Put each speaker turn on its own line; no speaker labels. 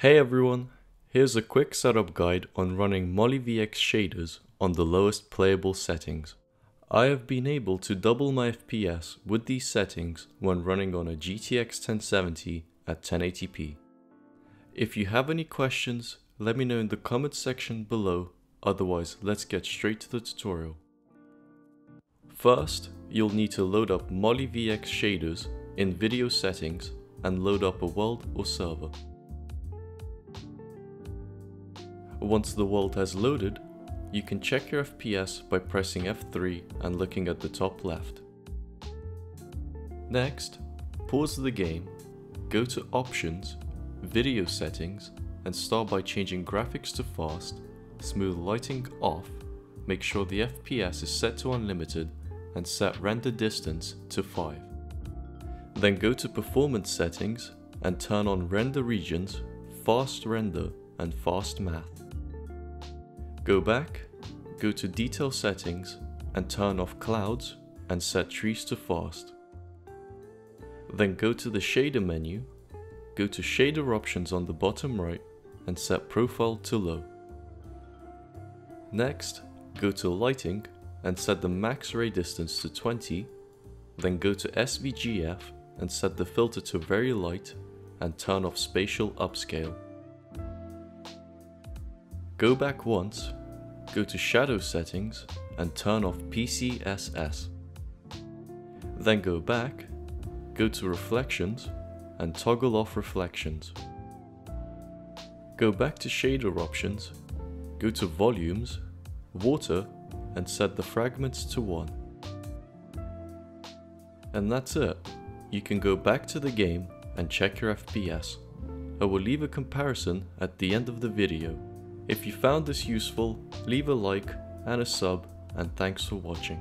Hey everyone, here's a quick setup guide on running MollyVX shaders on the lowest playable settings. I have been able to double my FPS with these settings when running on a GTX 1070 at 1080p. If you have any questions, let me know in the comments section below, otherwise let's get straight to the tutorial. First, you'll need to load up MollyVX shaders in video settings and load up a world or server. Once the world has loaded, you can check your FPS by pressing F3 and looking at the top left. Next, pause the game, go to Options, Video Settings, and start by changing graphics to fast, smooth lighting off, make sure the FPS is set to unlimited, and set render distance to 5. Then go to Performance Settings and turn on Render Regions, Fast Render, and Fast Math. Go back, go to Detail Settings and turn off Clouds and set Trees to Fast. Then go to the Shader menu, go to Shader Options on the bottom right and set Profile to Low. Next, go to Lighting and set the max ray distance to 20, then go to SVGF and set the filter to very light and turn off spatial upscale. Go back once, go to shadow settings and turn off PCSS. Then go back, go to reflections and toggle off reflections. Go back to shader options, go to volumes, water and set the fragments to 1. And that's it. You can go back to the game and check your FPS. I will leave a comparison at the end of the video. If you found this useful, leave a like and a sub and thanks for watching.